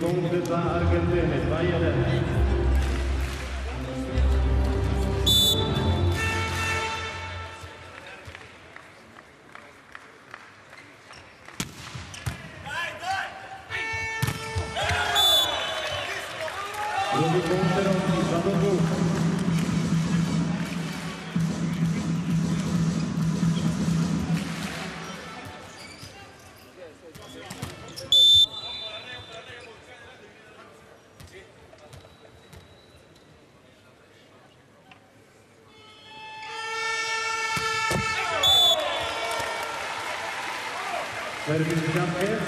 को गिरफ़्तार करते हैं।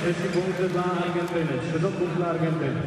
40 punktów dla Argentyny, 3 do dla Argentyny.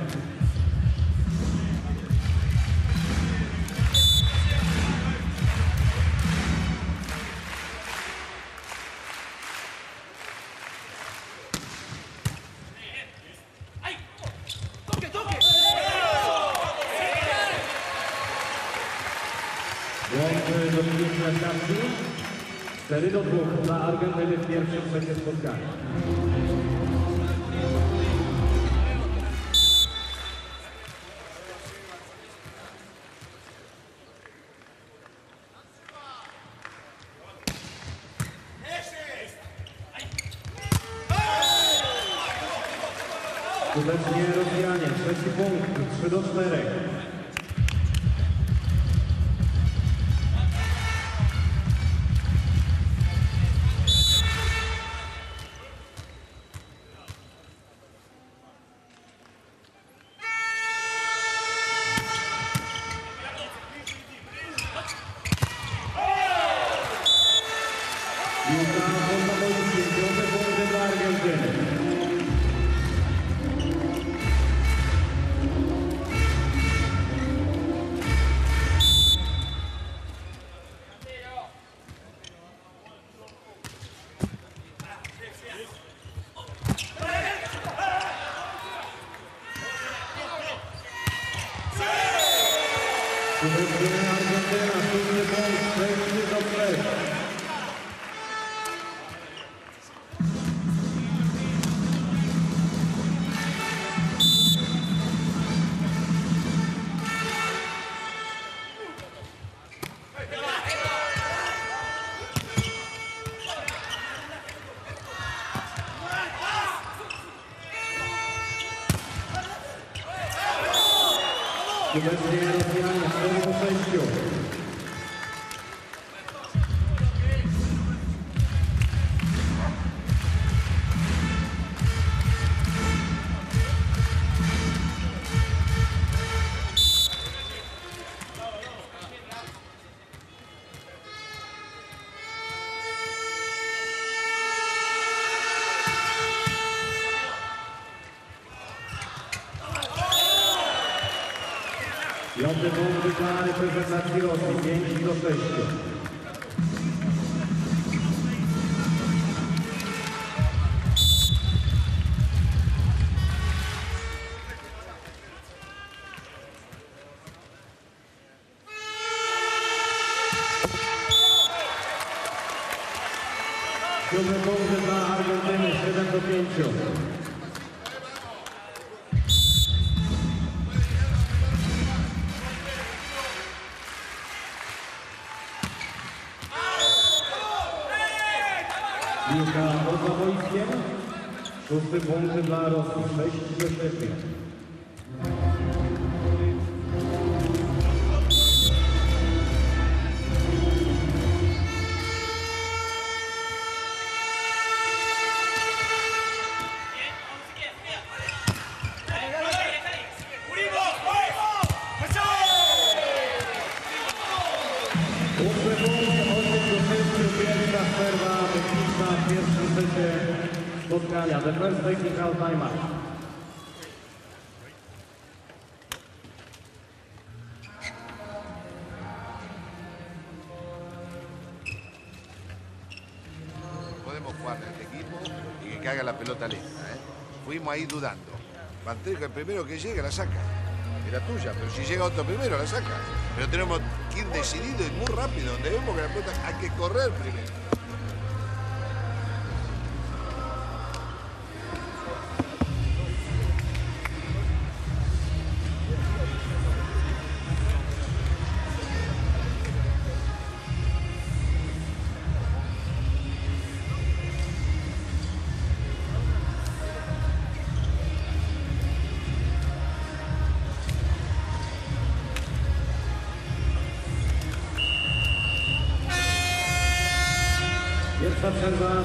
Królewskie rozwijanie, trzeci punkt, 3 do 4. claros Podemos jugar en este equipo y que caiga la pelota lenta. ¿eh? Fuimos ahí dudando. Manteca, el primero que llega, la saca. Era tuya, pero si llega otro primero, la saca. Pero tenemos que ir decidido y muy rápido. Donde vemos que la pelota hay que correr primero.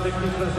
techniczne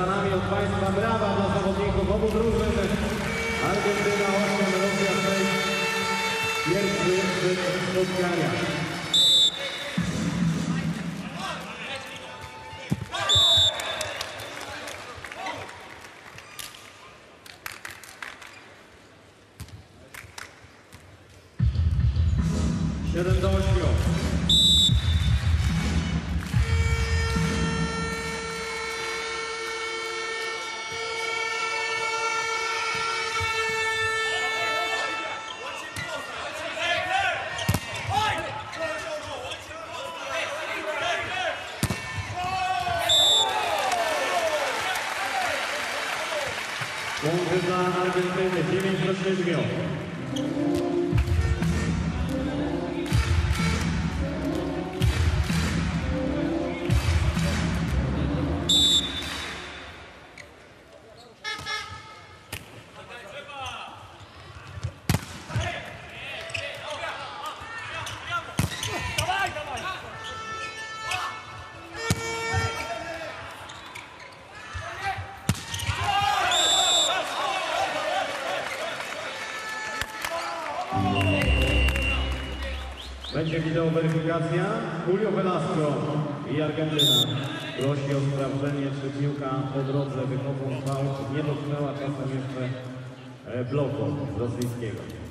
Będzie wideoweryfikacja. Julio Velasco i Argentyna. Prosi o sprawdzenie, czy piłka po drodze wychodząc fał nie dotknęła czasem jeszcze e, bloku rosyjskiego.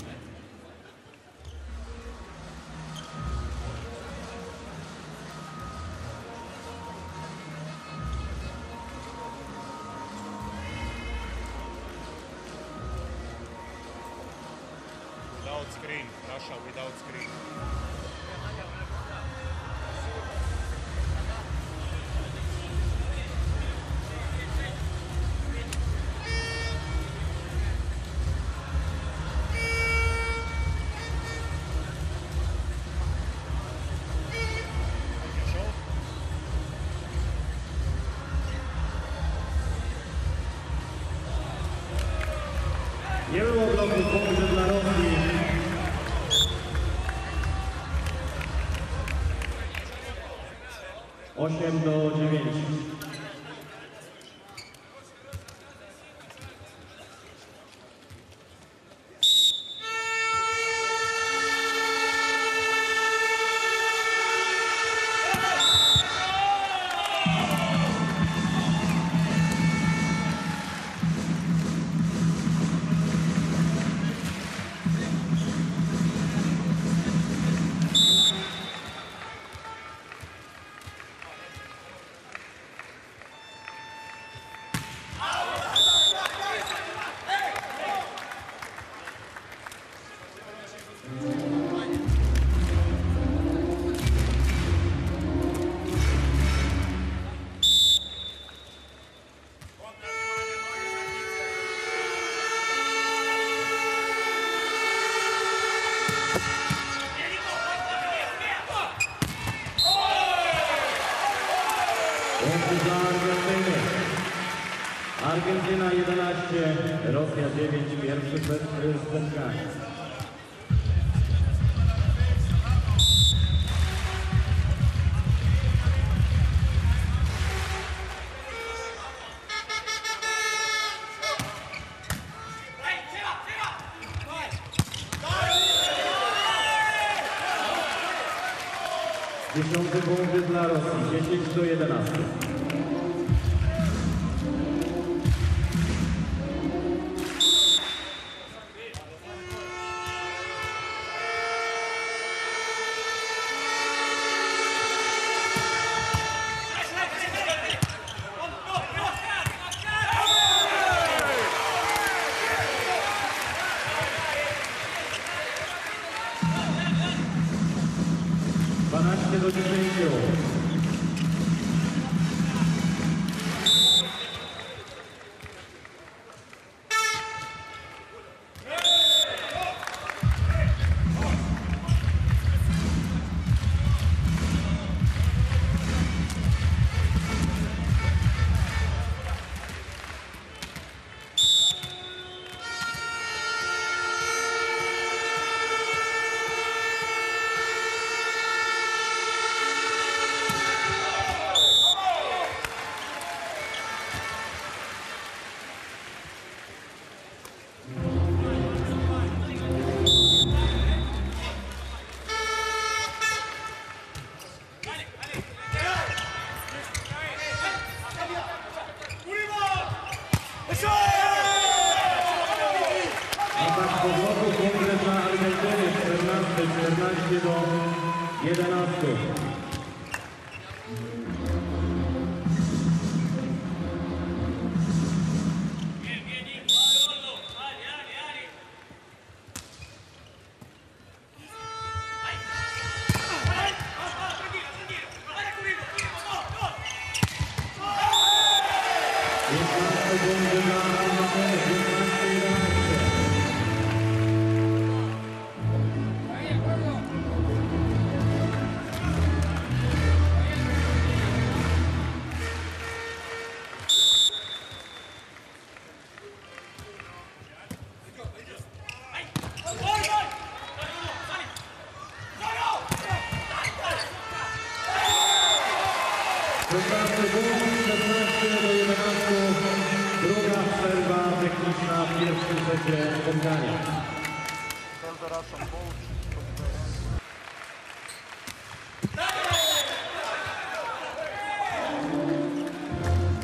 10 punktów dla Rosji, 10 do 11.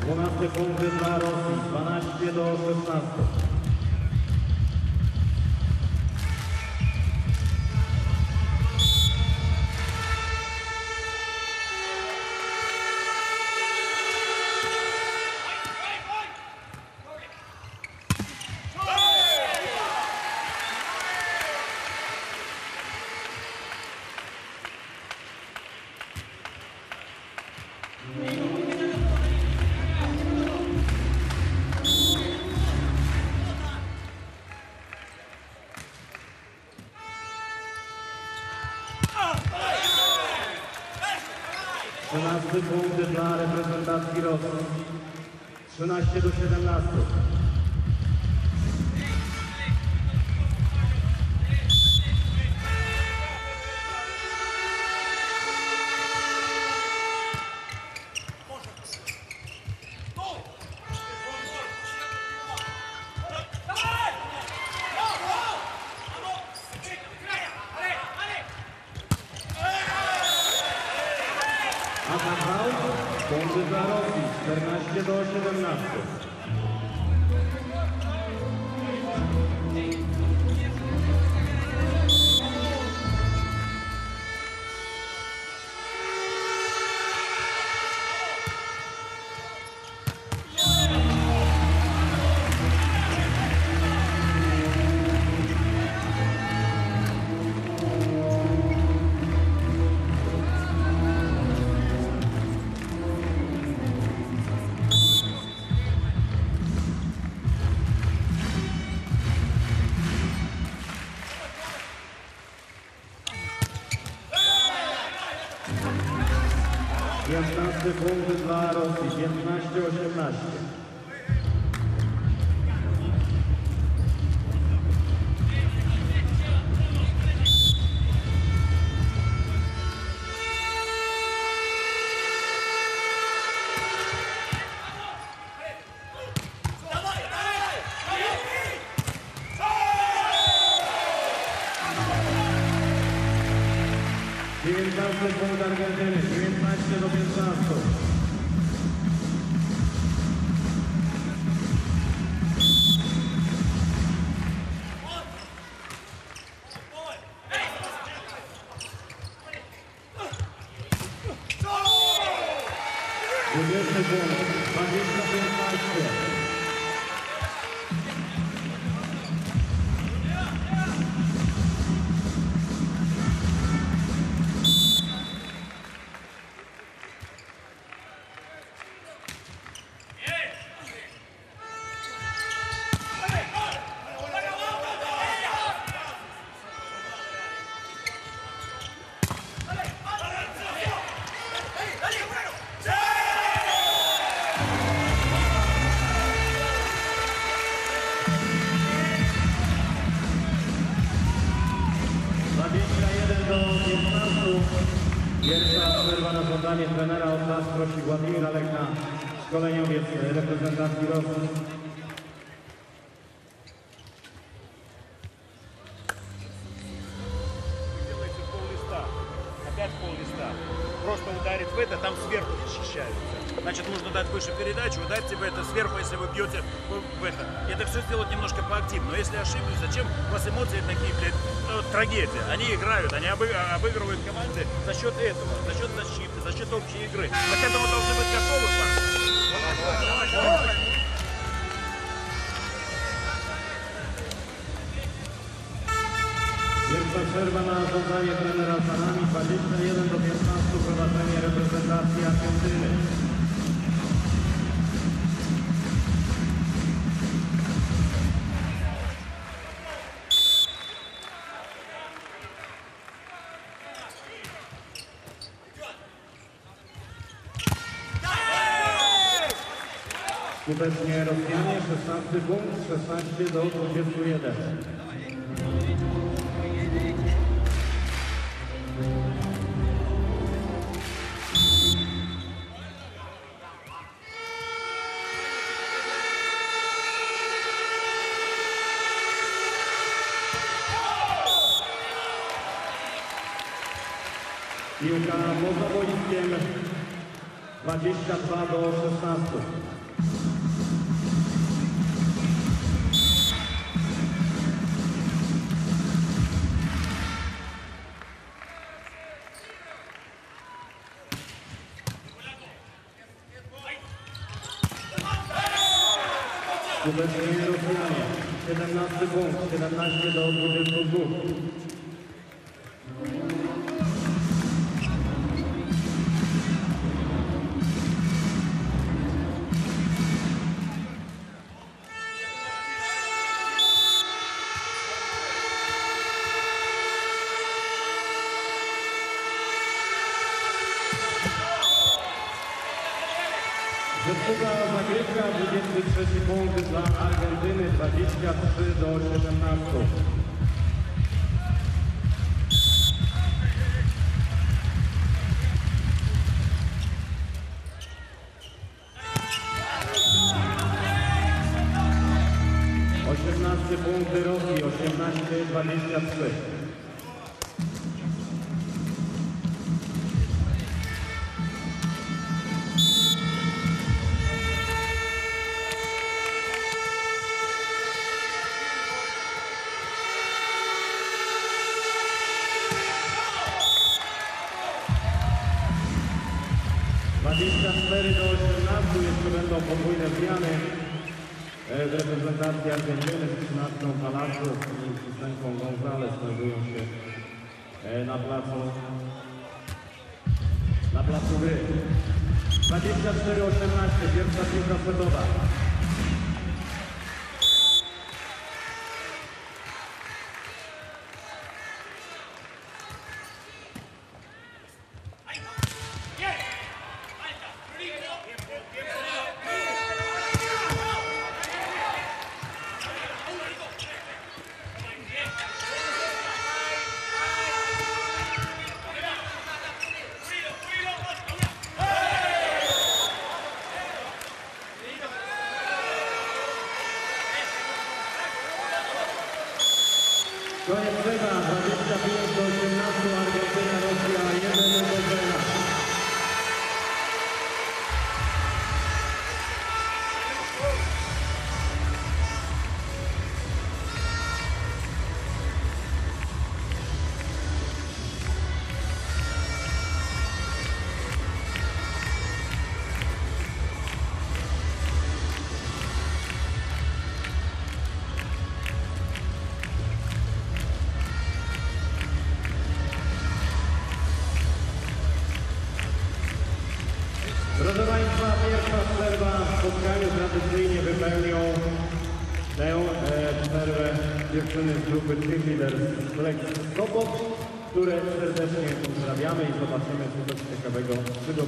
12 punktów na Rosji, 12 do 16. Żądanie trenera od nas prosi Władimir Alekna, szkoleniowiec reprezentacji Rosji. Опять пол. Просто ударить в это, там сверху защищается. Значит, нужно дать выше передачу, ударьте в это сверху, если вы бьете в- это. Это все сделать немножко поактивнее. Но если ошиблись, зачем у вас эмоции такие, блядь, ну, трагедия. Они играют, они обы- обыгрывают команды за счет этого, за счет защиты, за счет общей игры. Мы к этому должны быть готовы, парни. Pierwsza przerwa na żądanie trenera za nami 21 do 15 prowadzenie reprezentacji Argentyny. segundos a partida autodestruída. Piłka poza boiskiem, 20 do 16. Skutecznie Rosjanie. 17 punkt, 17 do 22.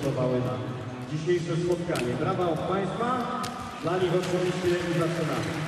przygotowały na dzisiejsze spotkanie. Brawa od Państwa, dla nich oczywiście i zaczynamy.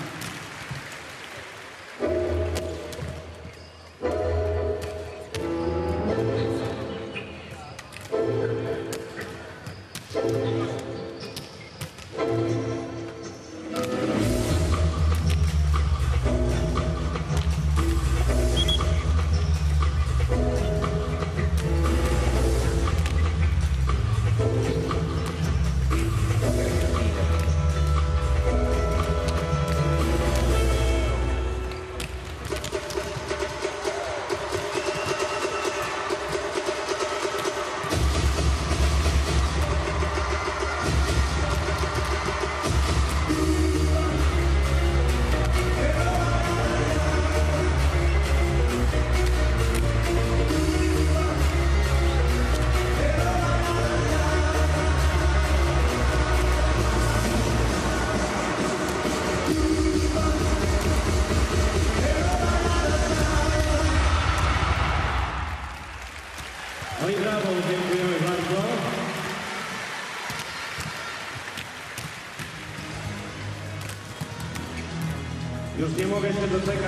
Thank you.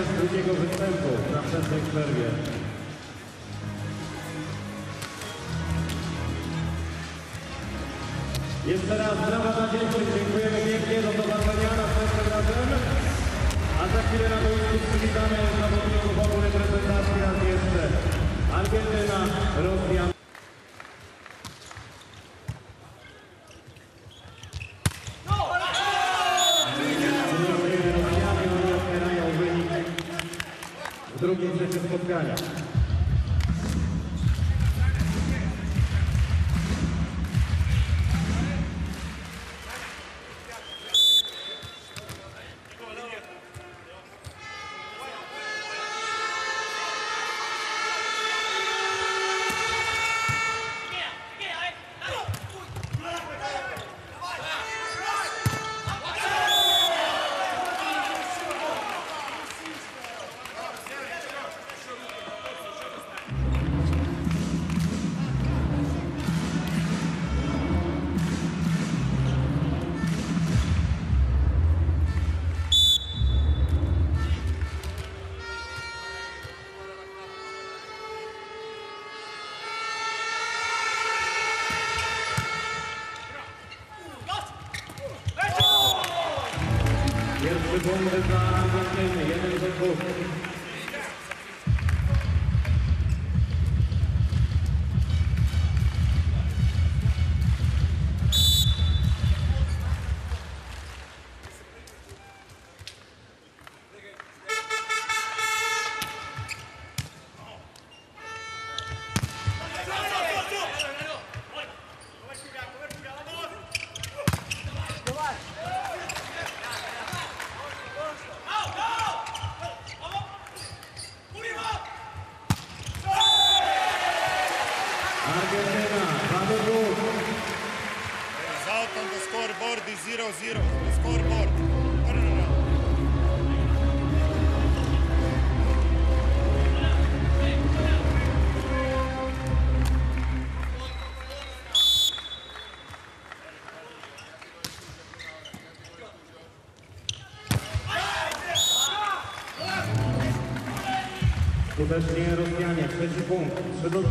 Skutecznie Rosjanie, trzeci punkt, 3 do 2.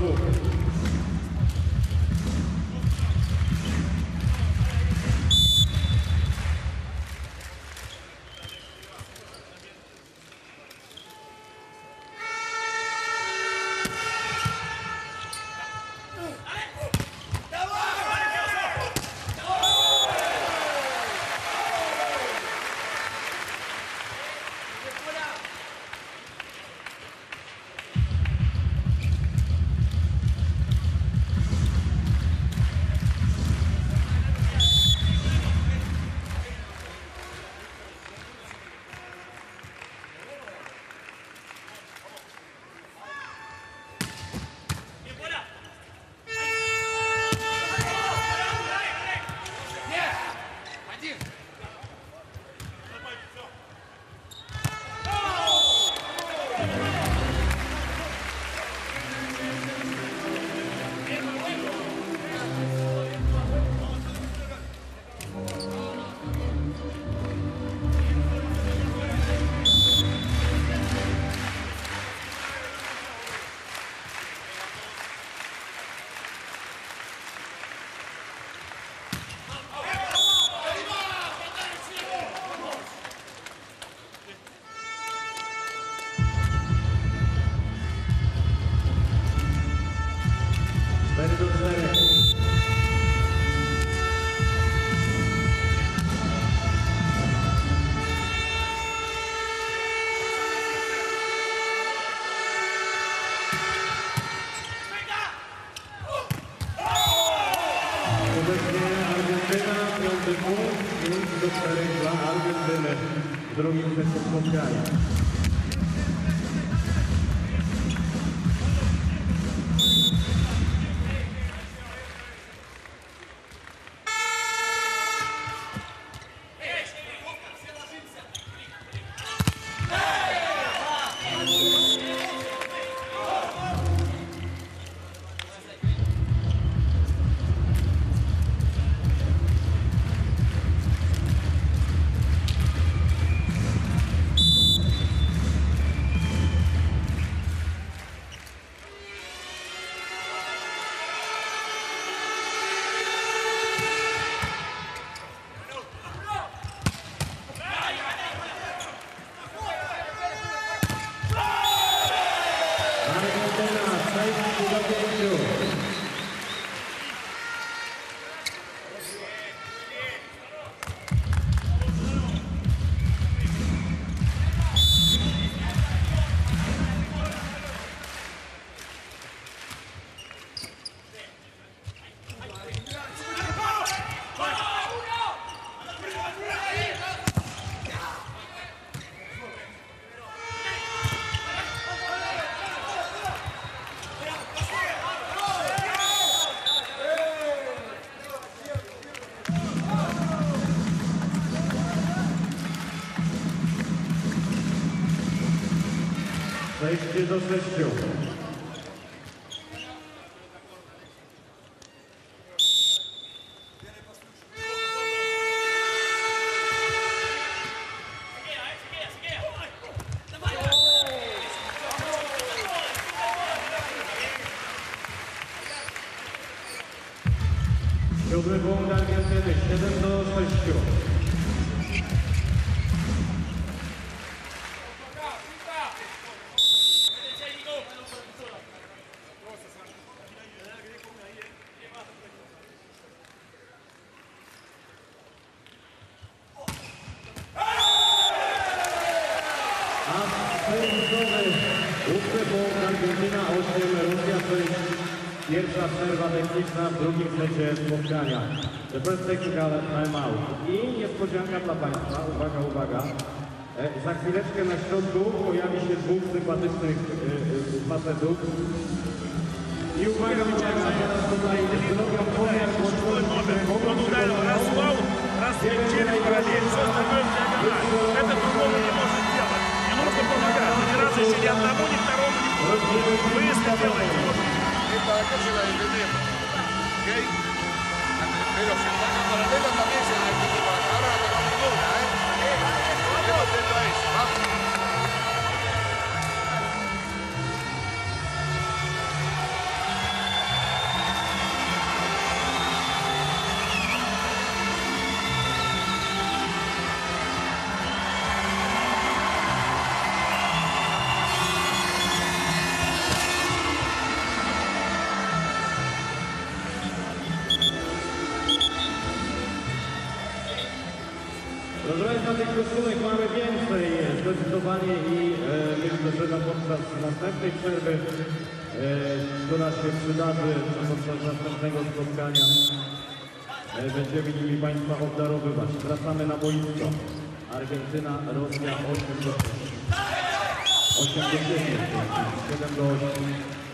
Deus venceu. Pierwsza przerwa techniczna w drugim secie spotkania. The first technical timeout. I niespodzianka dla Państwa, uwaga, uwaga. E, za chwileczkę na środku pojawi się dwóch sympatycznych e, e facetów. I uwaga, uwaga, teraz tutaj droga pomiar włączony. Raz wow, raz pierdzielę i raz jeszcze będzie grać. Nie może działać. Nie można pomagać. Razy się nie atamu, nie taromu, nie To. entonces la defendemos. ¿Okay? Pero si atacan paralelo también se la defendemos. Ahora no atacamos ninguna, ¿eh? eh następnej przerwy, e, która się przydarzy podczas następnego spotkania, e, będziemy nimi Państwa obdarowywać. Wracamy na boisko. Argentyna, Rosja 8 do 8 do 7, 7 do 8.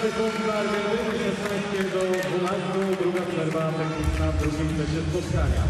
sekund dla Argentyny, 16 do 12, druga przerwa techniczna w drugim czasie spotkania.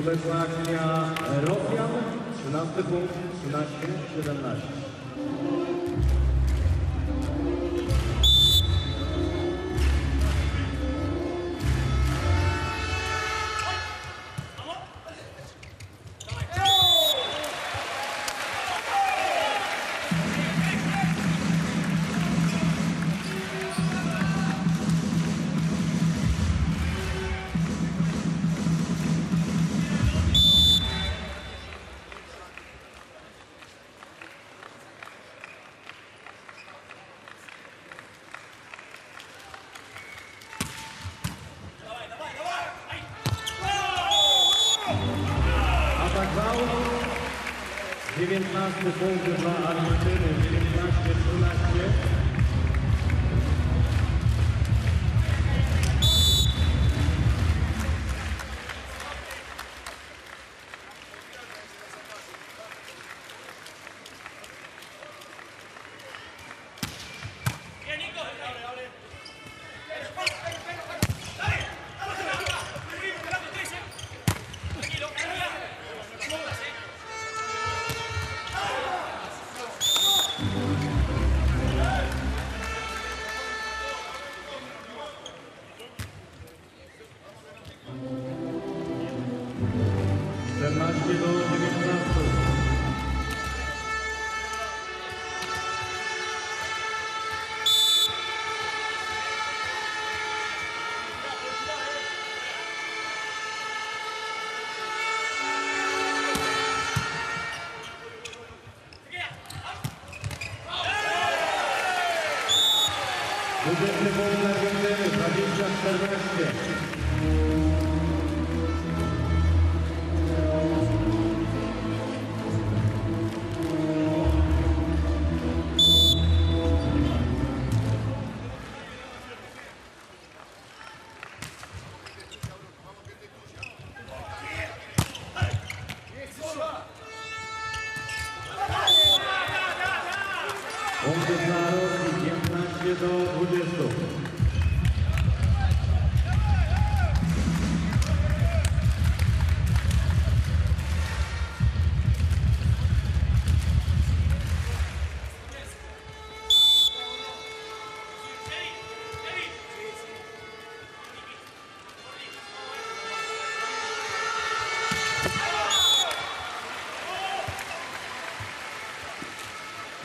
我们国家。the thing.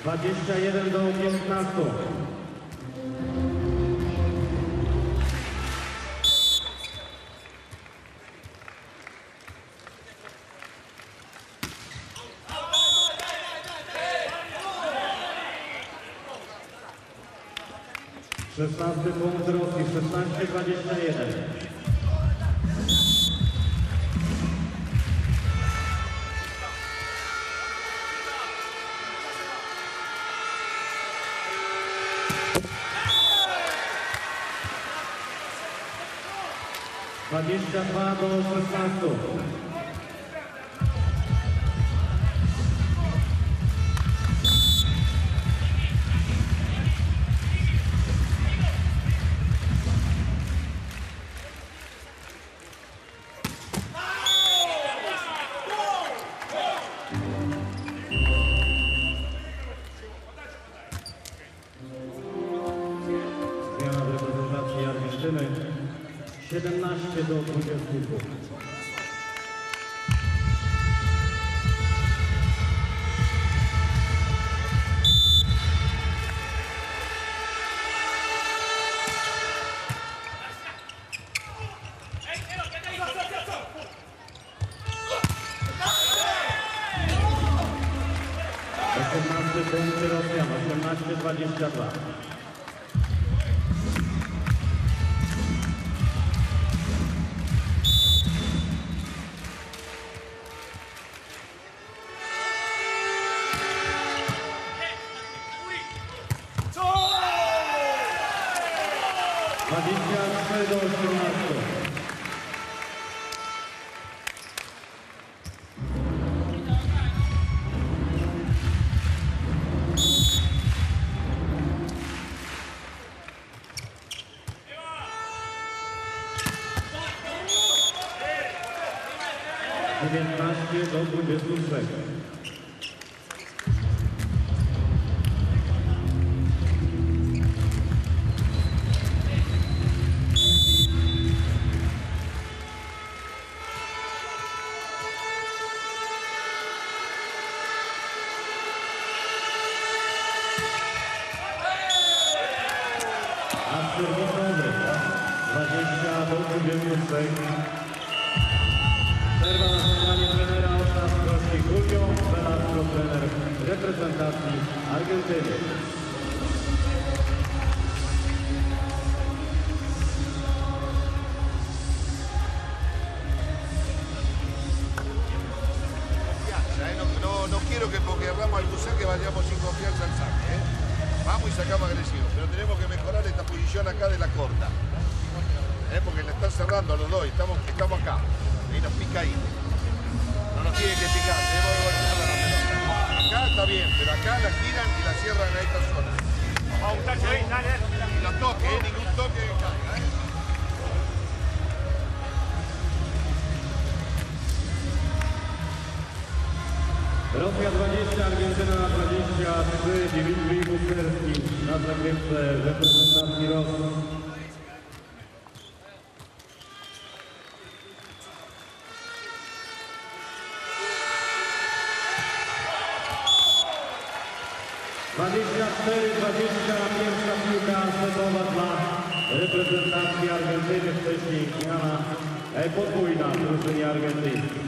21 do 15. Szesnasty punkt Rosji, 16-21. chiamato Sassato. Eh, no, no quiero que porque hablamos al que vayamos sin confianza al saque. Eh. Vamos y sacamos agresivo, pero tenemos que mejorar esta posición acá de la corta. ¿eh? Porque le están cerrando a los dos estamos, estamos acá. Y nos pica ahí. No nos tiene que picar, tenemos que golpear la pelota. Acá está bien, pero acá la giran y la cierran a esta zona. Y no toque, ¿eh? ningún toque Rosja 20, Argentyna 23, Dimitri Busterski na zagrywce reprezentacji Rosji. Dwadzieścia cztery, dwadzieścia pierwsza piłka setowa dla reprezentacji Argentyny. Wcześniej zmiana e, podwójna w drużynie argentyńskiej.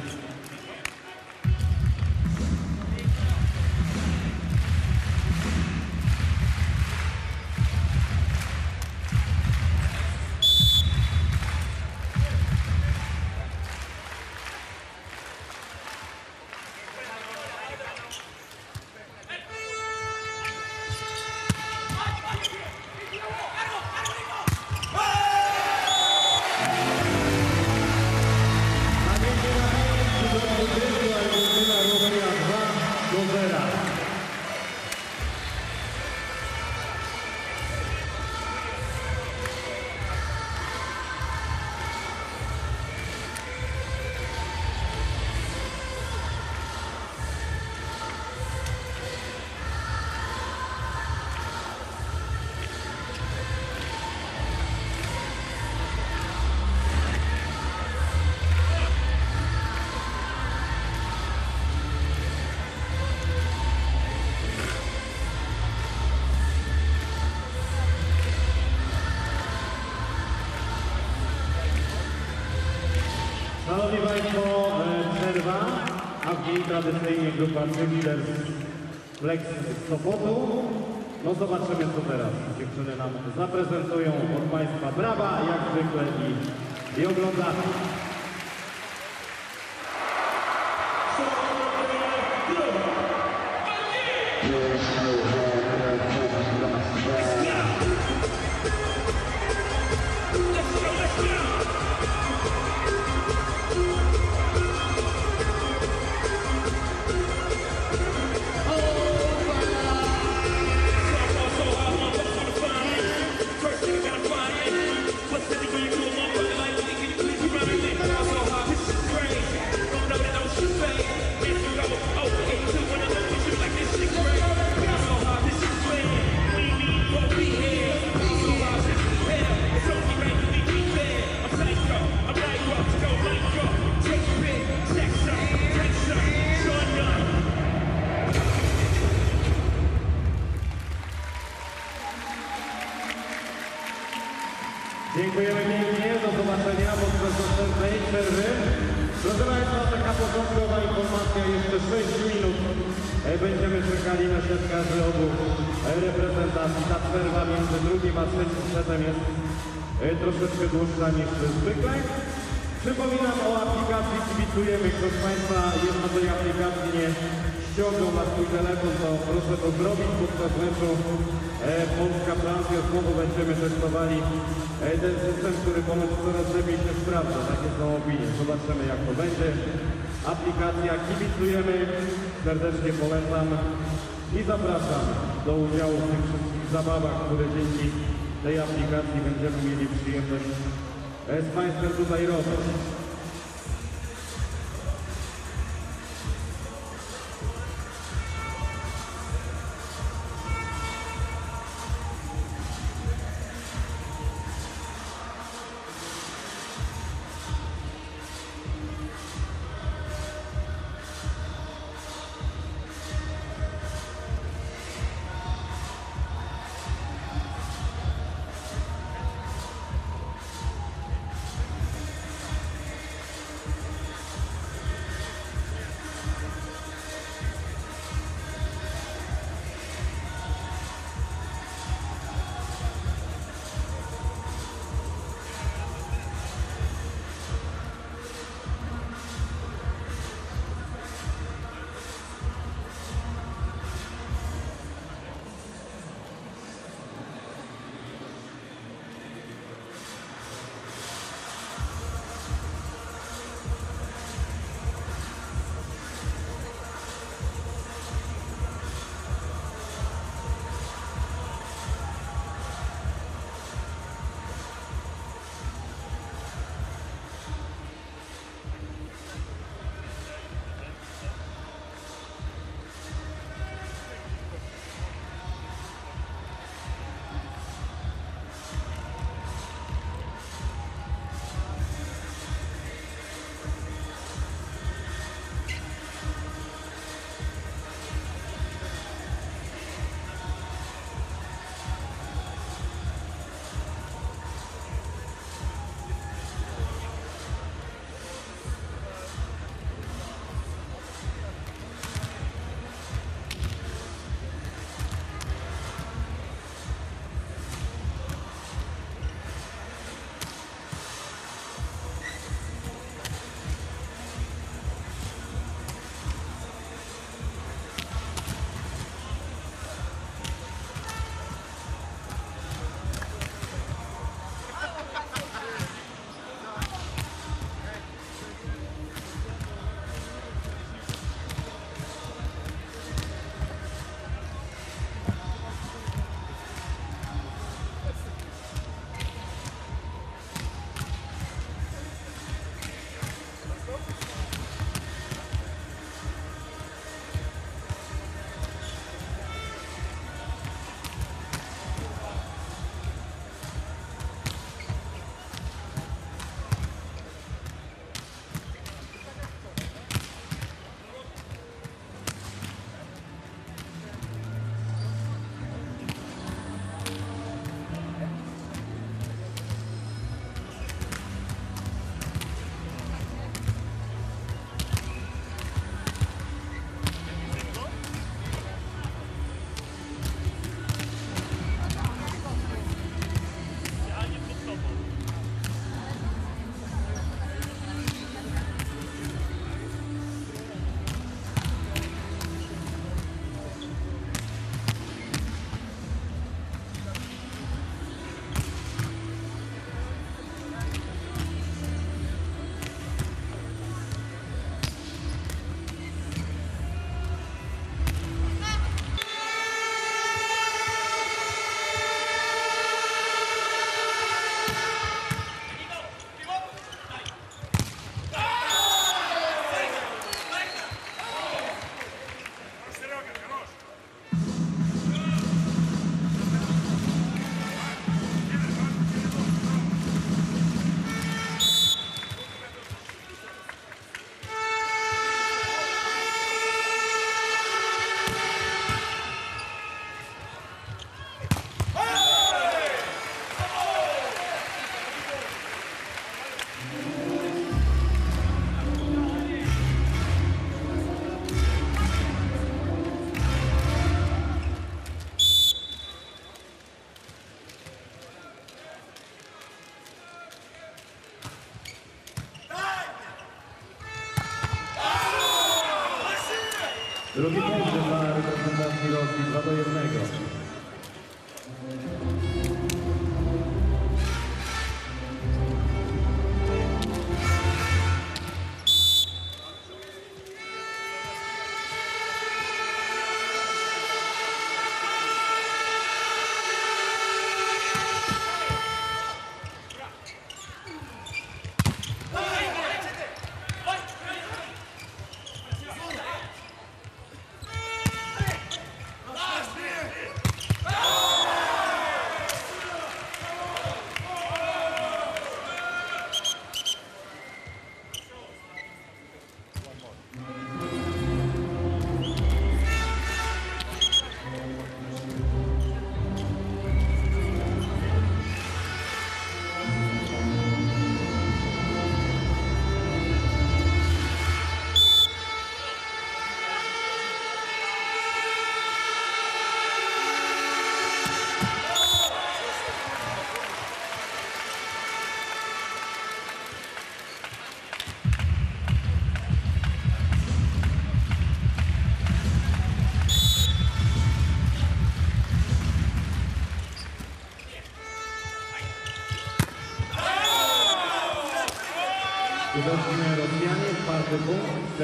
Szanowni Państwo, e, przerwa, a w niej tradycyjnie grupa Cheerleaders Flex Sopotu. No zobaczymy co teraz. Dziewczyny nam zaprezentują od Państwa brawa, jak zwykle i, i oglądamy. i zapraszam do udziału w tych wszystkich zabawach, które dzięki tej aplikacji będziemy mieli.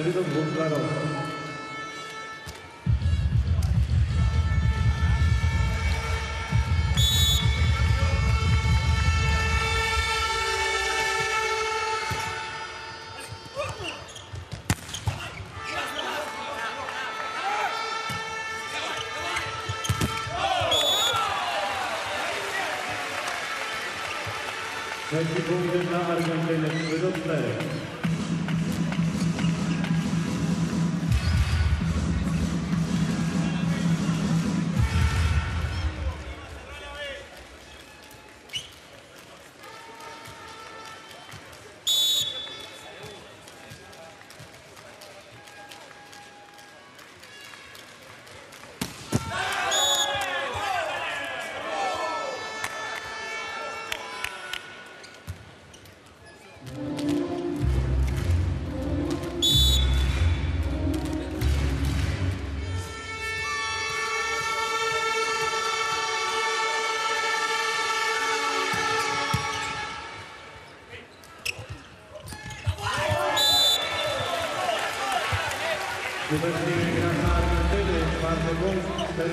सभी लोग तो बुक करो।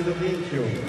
do 21.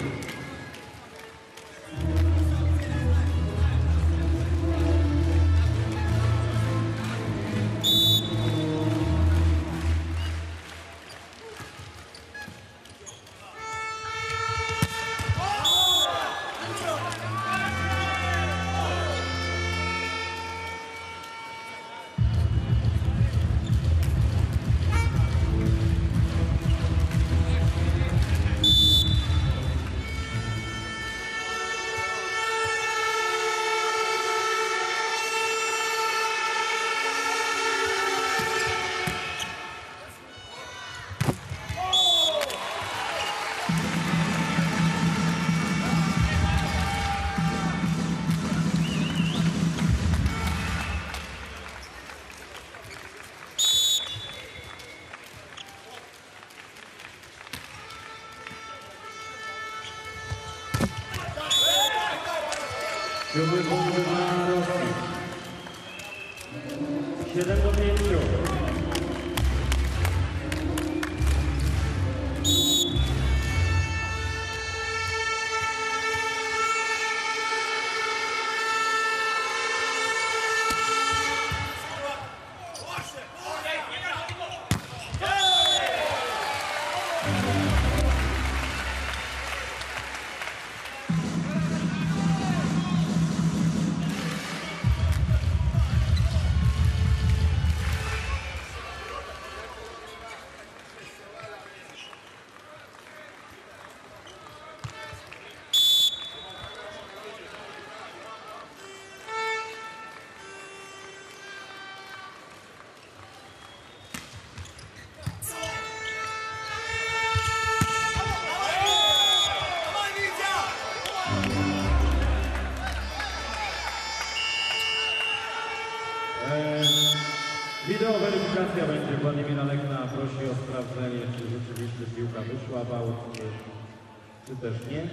też nie.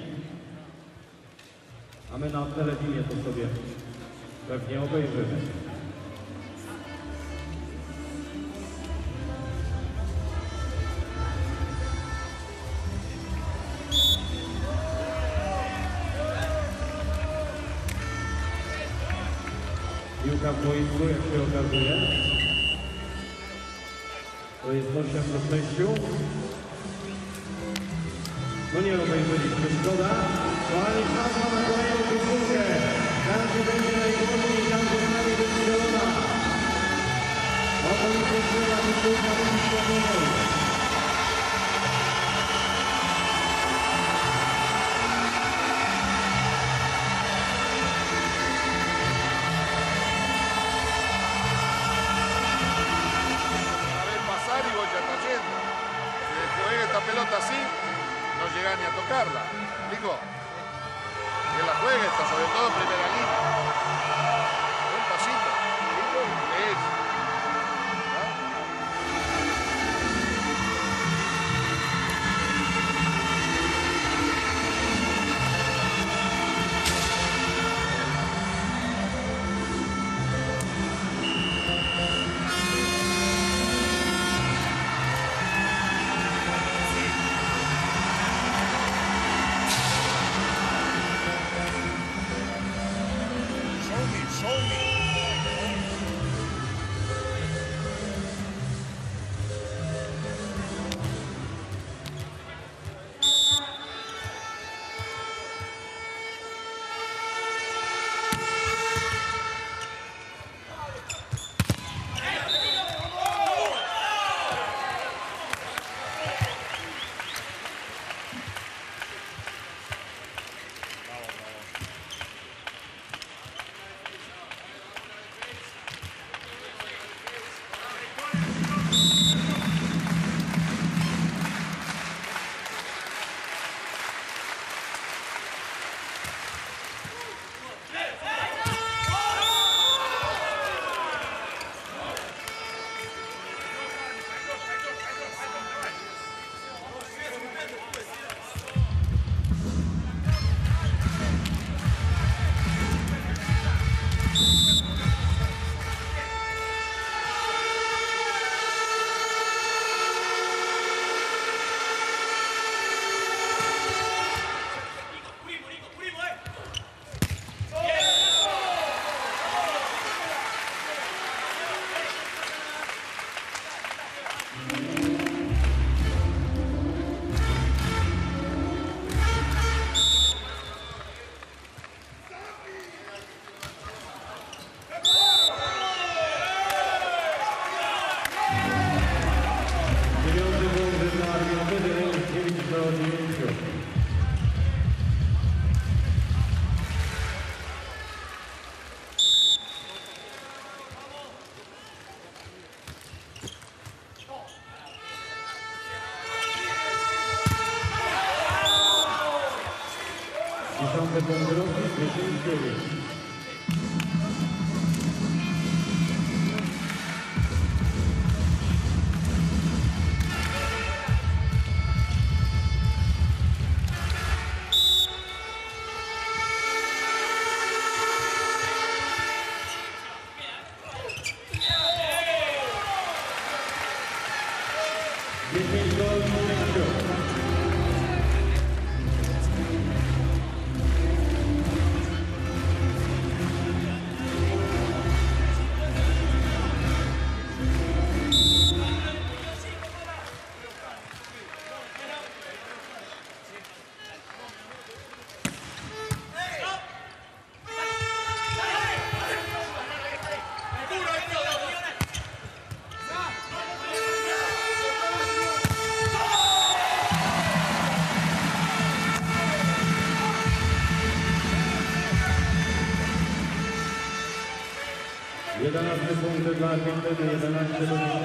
A my na telewizji to sobie pewnie obejrzymy. Piłka w boisku, jak się okazuje. Vedanta Vedanta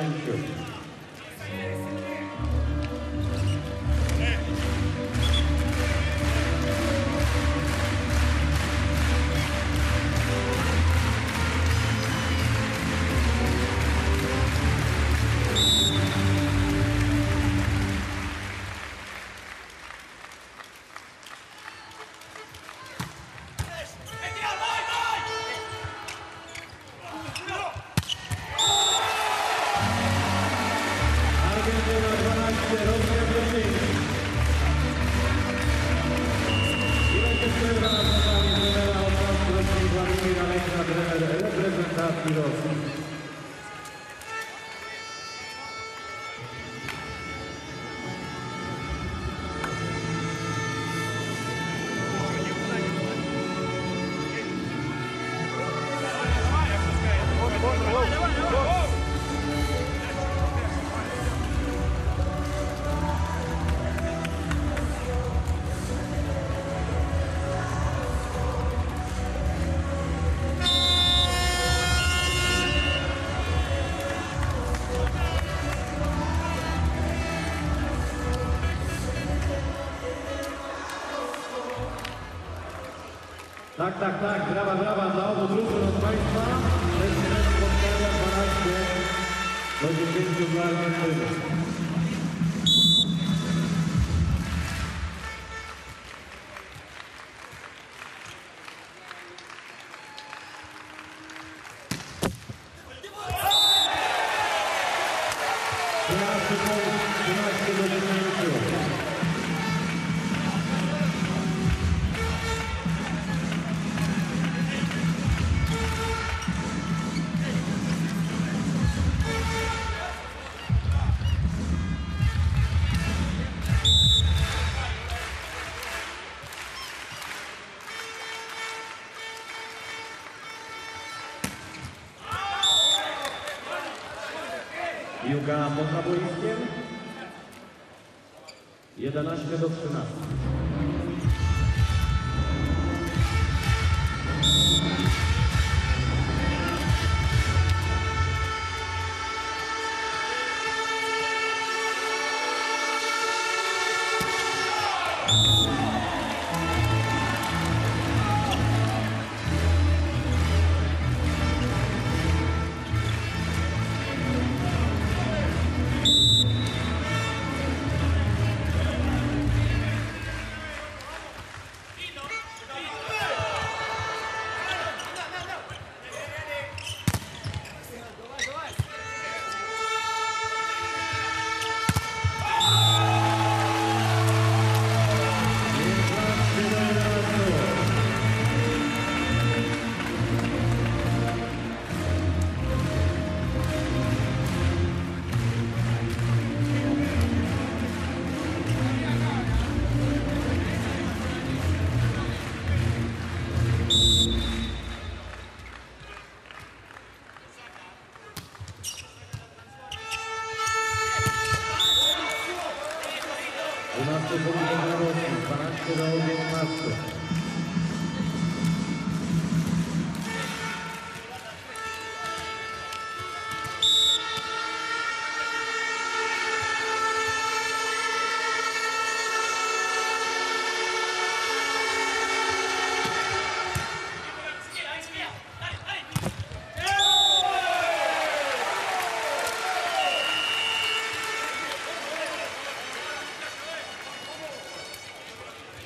Tak, tak, tak, brawa, brawa dla obu drużyn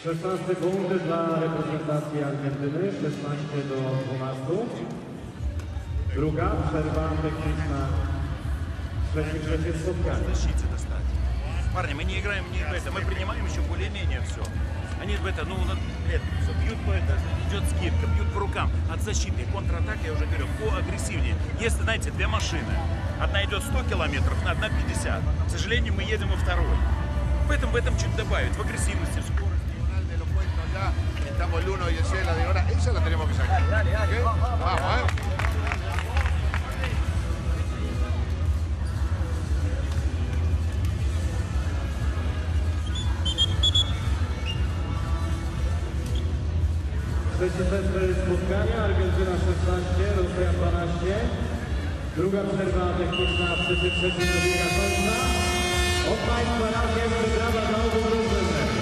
16 punktów dla reprezentacji Argentyny, 16 do 12. Druga przerwa techniczna Trzecie, trzecie spotkanie. Достать. Парни, мы не играем не в это, а мы принимаем еще более-менее все. Они в это, ну, лет, все, бьют по это, идет скидка, бьют по рукам. От защиты, контратак, я уже говорю, по агрессивнее. Если, знаете, две машины, одна идет 100 километров, одна 50. К сожалению, мы едем во второй. В этом, в этом чуть добавить, в агрессивности, estamos el 1 y el 6 la de ahora, esa la tenemos que sacar. Vamos, ¿eh? Trzeci set spotkania, Argentyna 16, Rosja 12. Druga przerwa techniczna, trzeci, trzeci dobiega końca. Od Państwa raz jeszcze brawa dla obu drużyn.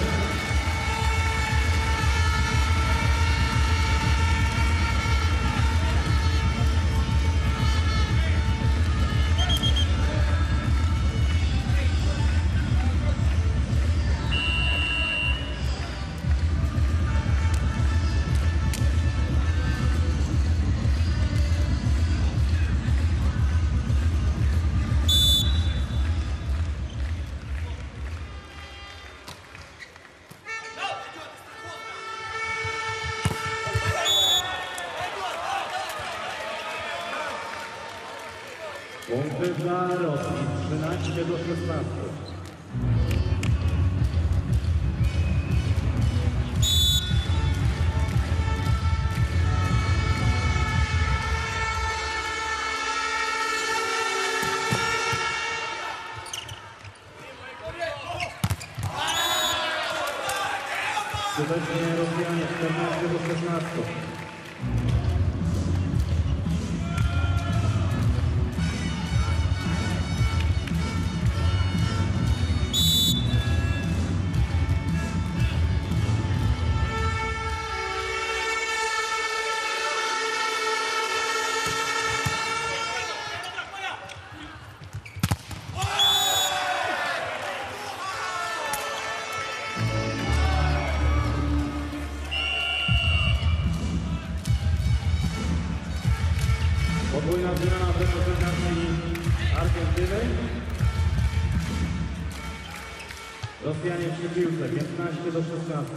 Podwójna zmiana w reprezentacji Argentyny. Rosjanie przy piłce 15 do 16.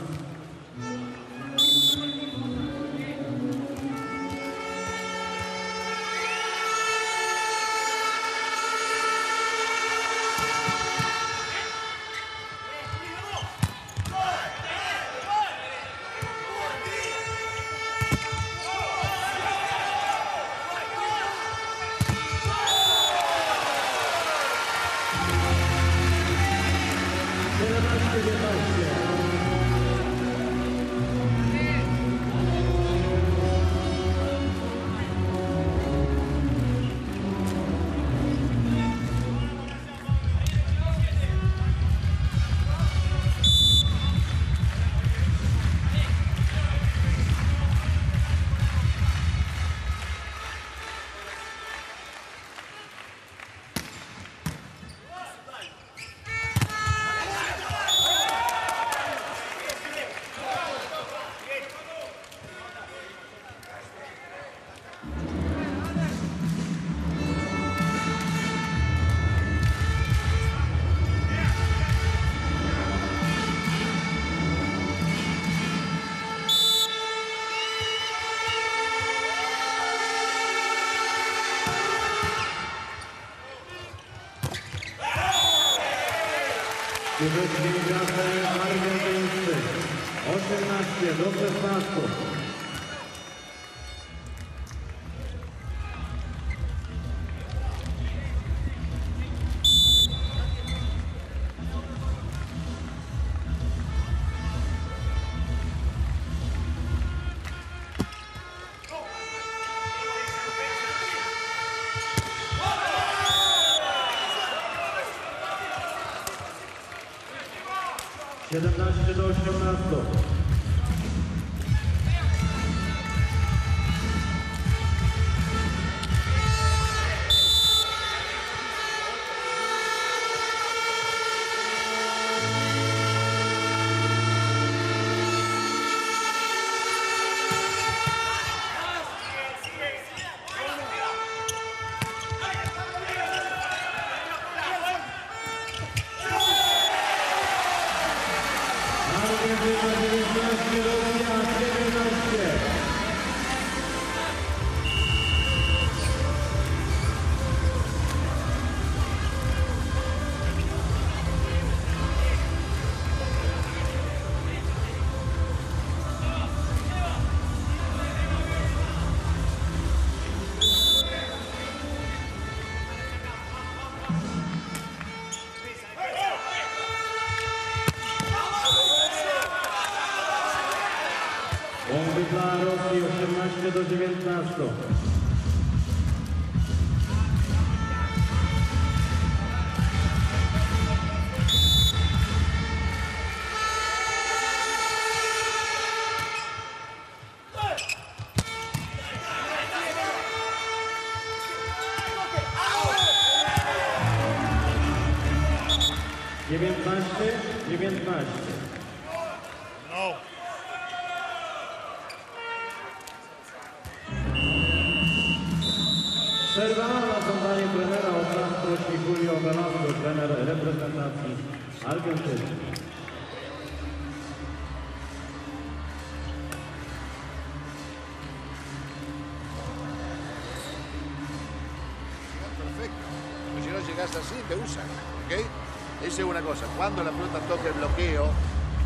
Esa es una cosa. Cuando la pelota toca el bloqueo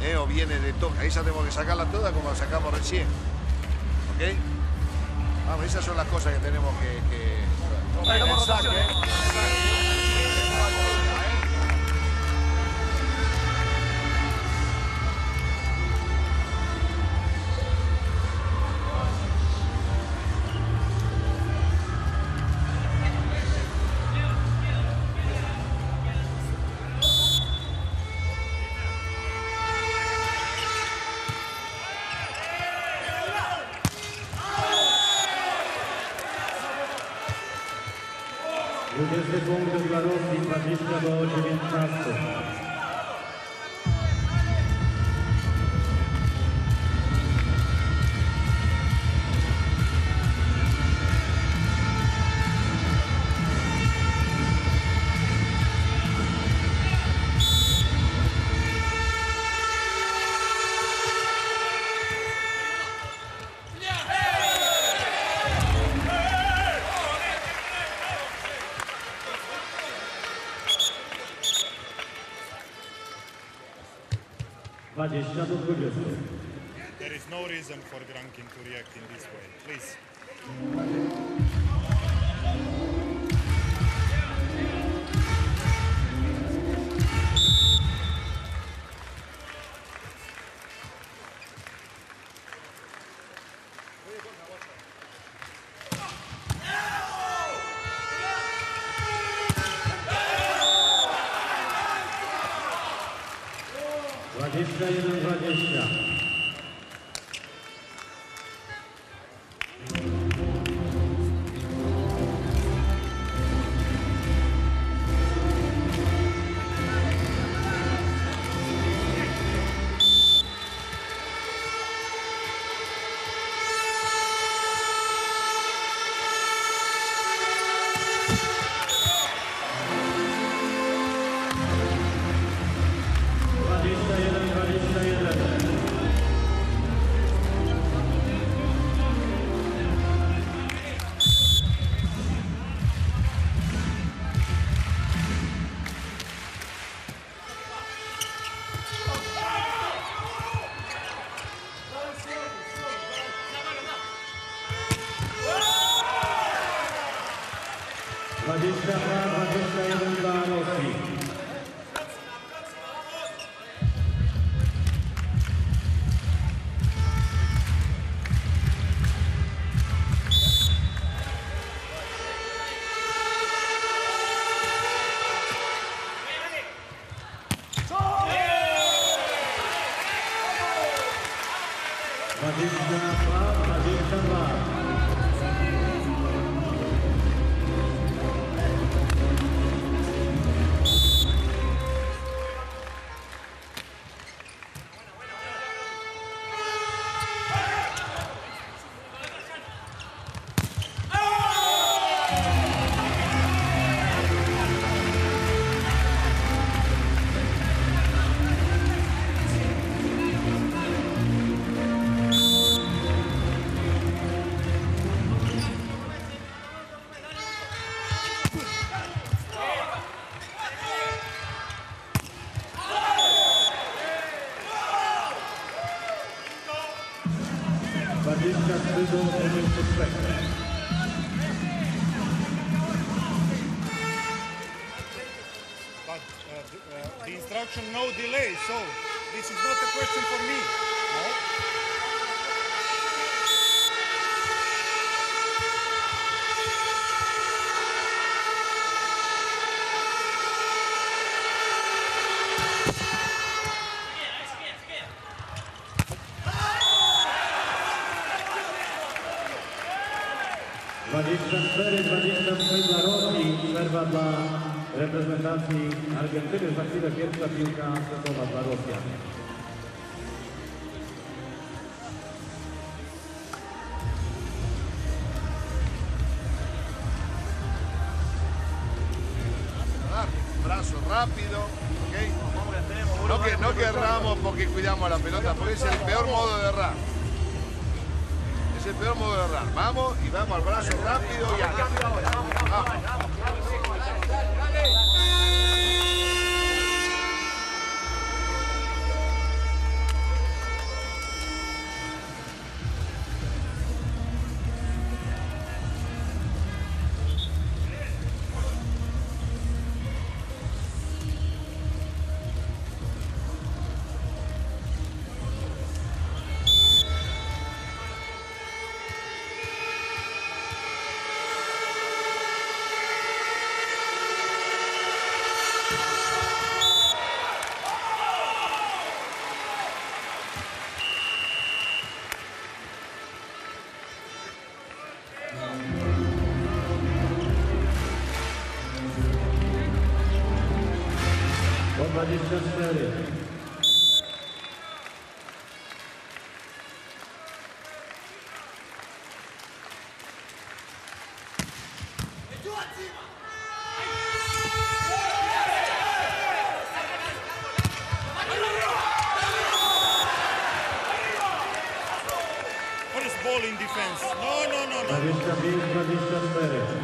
eh, o viene de toca, esa tenemos que sacarla toda como la sacamos recién, ¿ok? Vamos, esas son las cosas que tenemos que... que... El saque, Dwudziesty There is no reason for Grankin to react in this way. Please. Reprezentacji Argentyny. Za chwilę pierwsza piłka setowa dla Rosjan. Brazo rápido, ¿ok? Vamos, que tenemos, No que, no que erramos porque cuidamos la pelota, porque es el peor modo de errar. Es el peor modo de errar. Vamos y vamos al brazo rápido y acá. Vamos. David Camil para Victor Pérez.